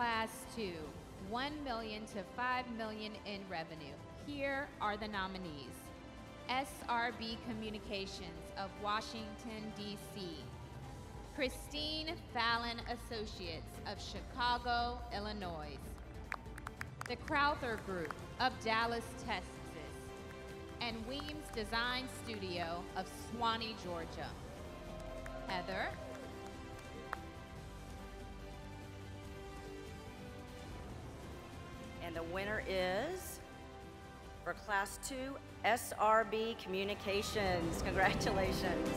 Class 2, 1 million to 5 million in revenue. Here are the nominees. SRB Communications of Washington, D.C. Kristine Fallon Associates of Chicago, Illinois. The Crowther Group of Dallas, Texas. And Weems Design Studio of Suwanee, Georgia. Heather. And the winner is, for Class 2, SRB Communications. Congratulations.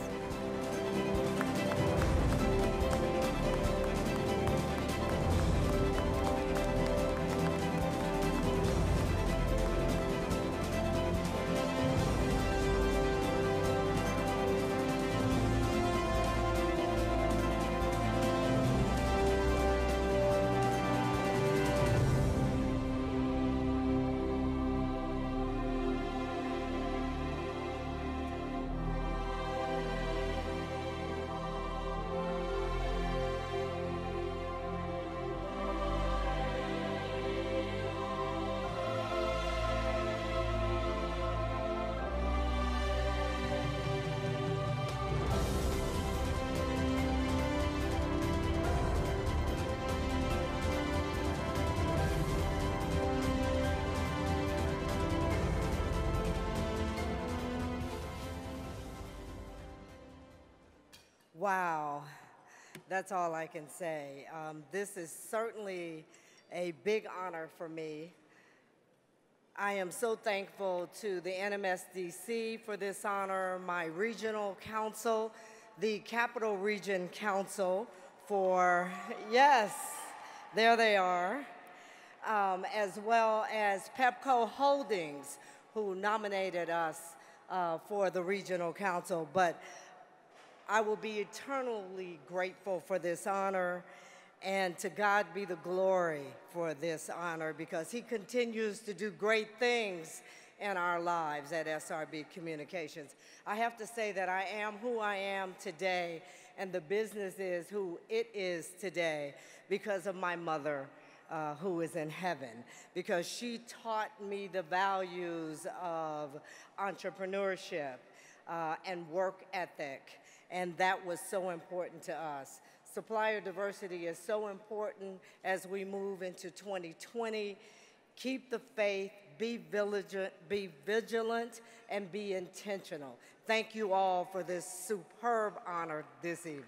Wow, that's all I can say. Um, this is certainly a big honor for me. I am so thankful to the NMSDC for this honor, my regional council, the Capital Region Council for, yes, there they are, um, as well as Pepco Holdings, who nominated us uh, for the regional council. But I will be eternally grateful for this honor, and to God be the glory for this honor because He continues to do great things in our lives at SRB Communications. I have to say that I am who I am today, and the business is who it is today because of my mother. Uh, who is in heaven because she taught me the values of entrepreneurship uh, and work ethic and that was so important to us. Supplier diversity is so important as we move into 2020. Keep the faith, be vigilant, be vigilant, and be intentional. Thank you all for this superb honor this evening.